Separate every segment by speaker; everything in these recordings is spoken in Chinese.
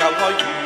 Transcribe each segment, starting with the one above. Speaker 1: 有爱雨。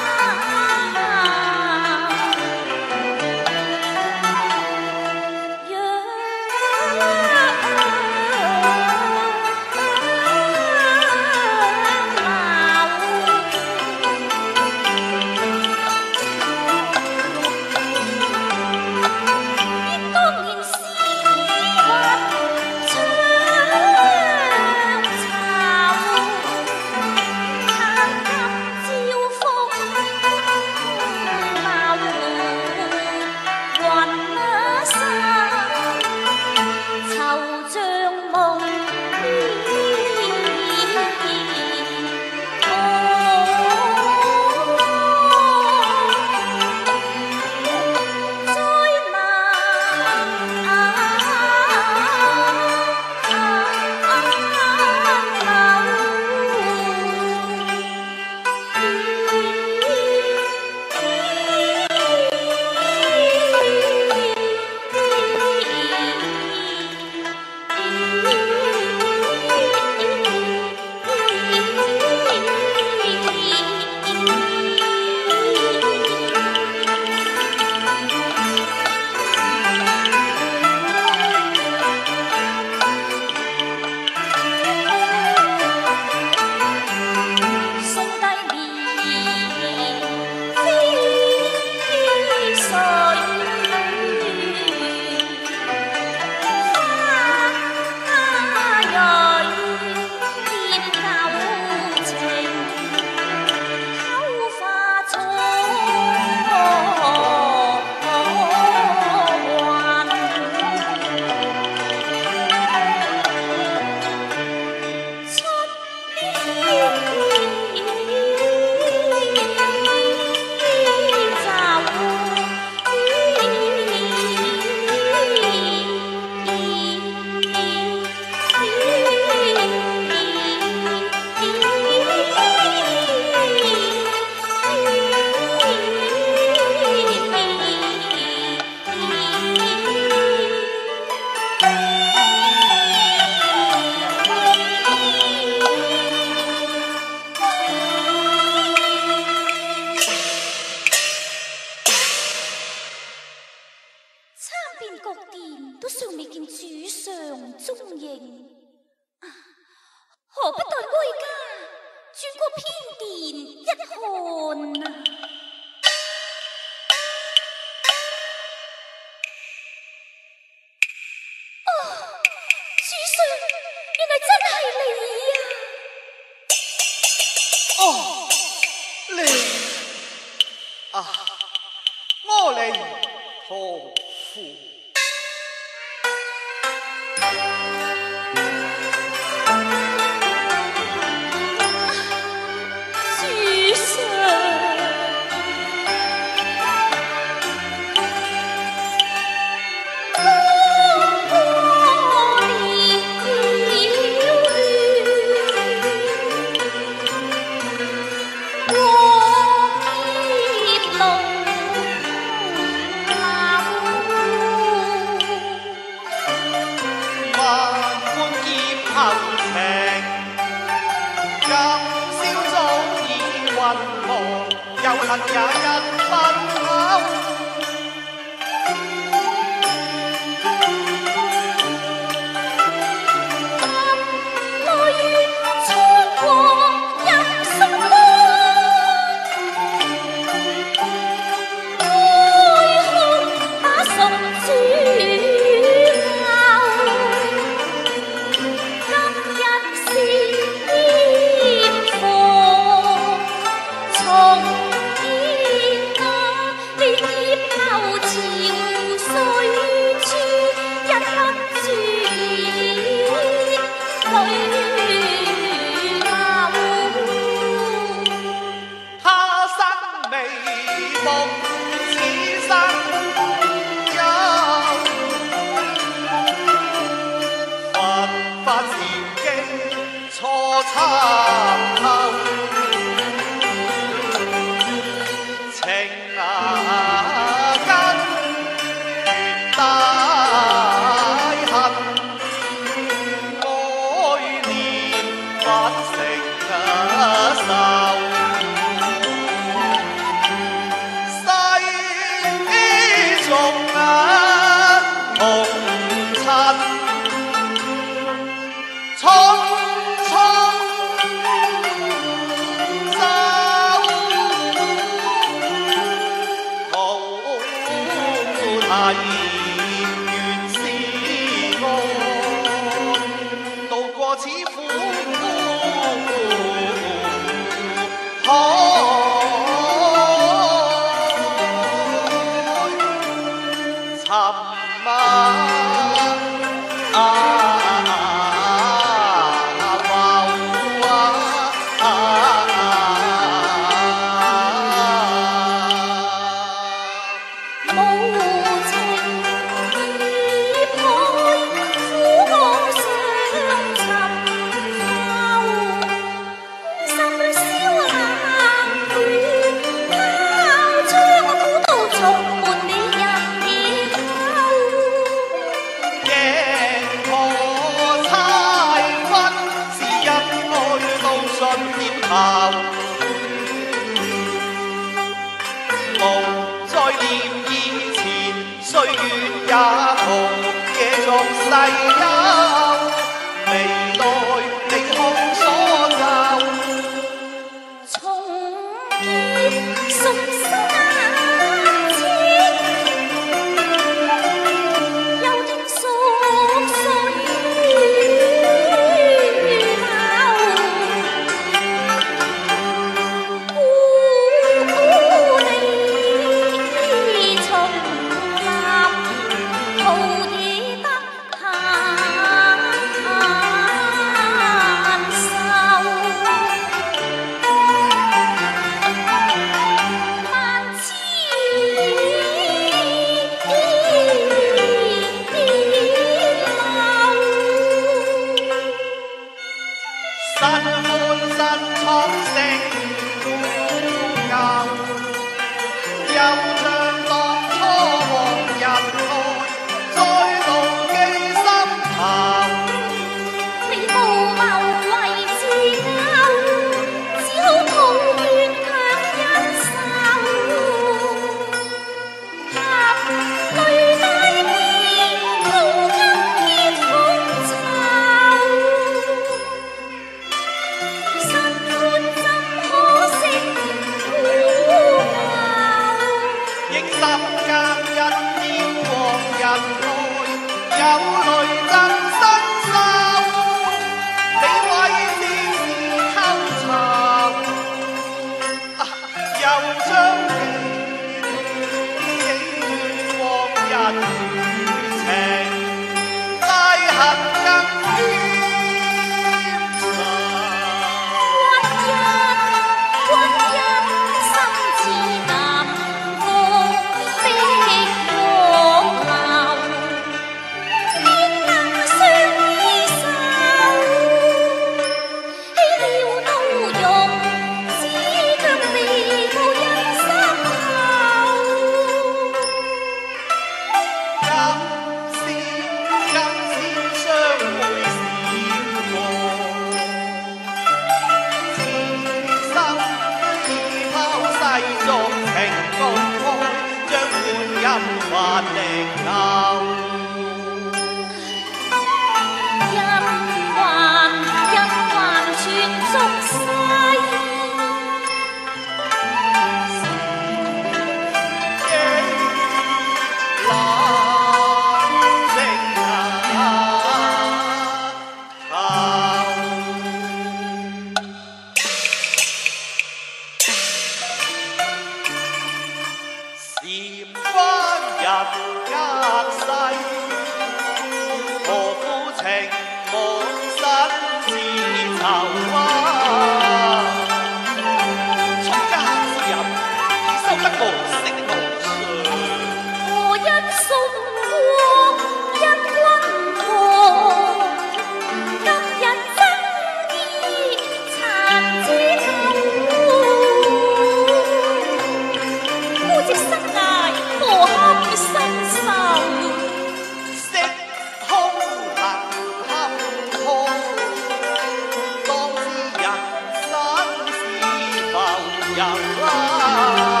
Speaker 1: 养啦。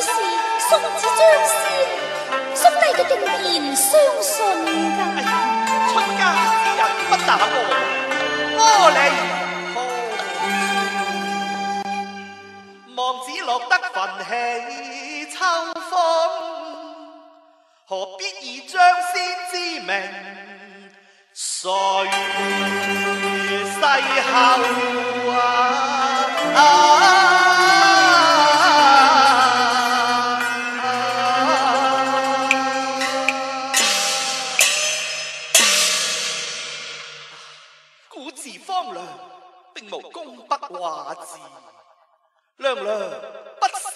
Speaker 1: 是送子
Speaker 2: 将先，送低佢哋然相信。家出
Speaker 1: 家人不打锣，我里何？望子落得坟起秋风，何必以将先之名垂世后啊！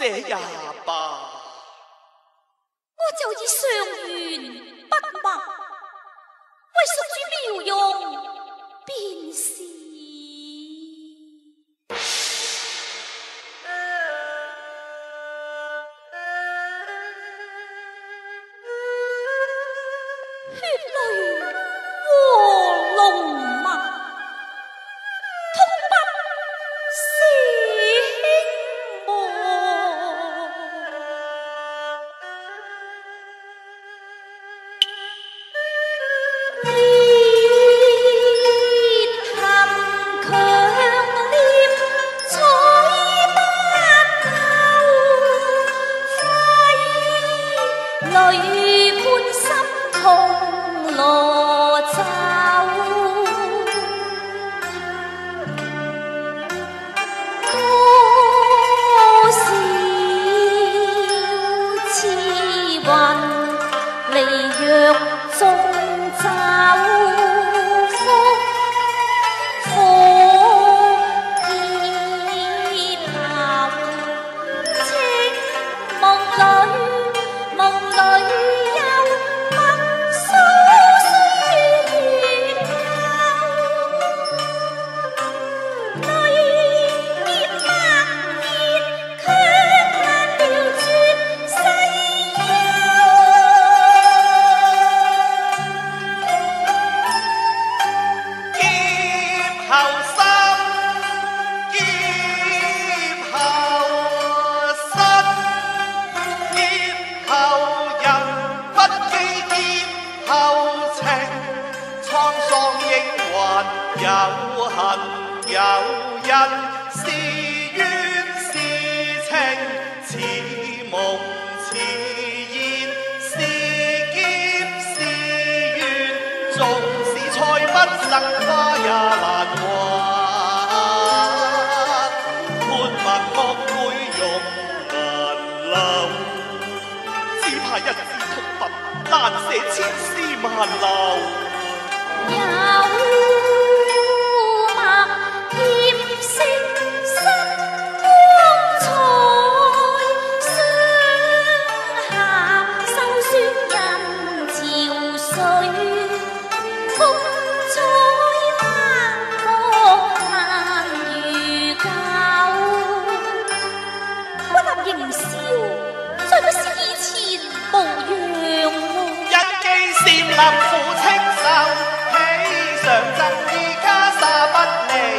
Speaker 1: 这也吧，
Speaker 2: 我就要上。
Speaker 1: 有恨有恩，是冤是情，似梦似烟，是劫是缘。纵使菜不生花也难还，泼墨泼会容易留，只怕一枝秃笔难舍千丝万缕。任苦清瘦，喜上阵，依家杀不离。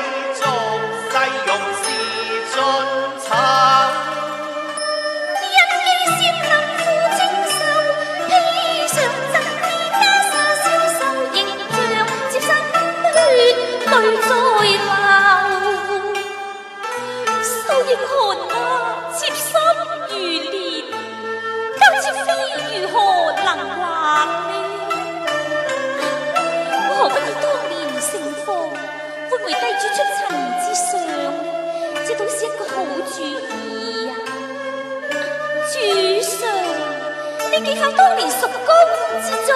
Speaker 2: 主出尘之上，这倒是一个好主意呀。主上，你记下当年蜀公之中？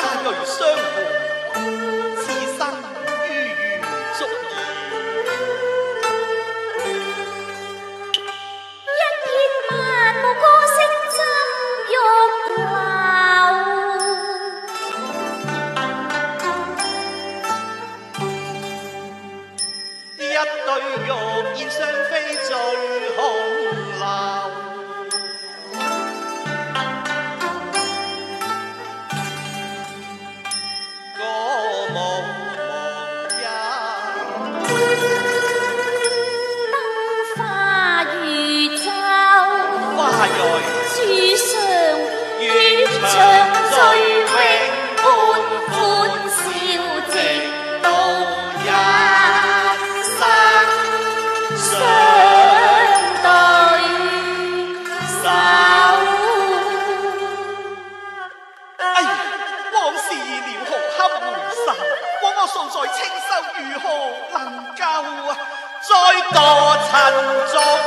Speaker 1: 關係相汉中。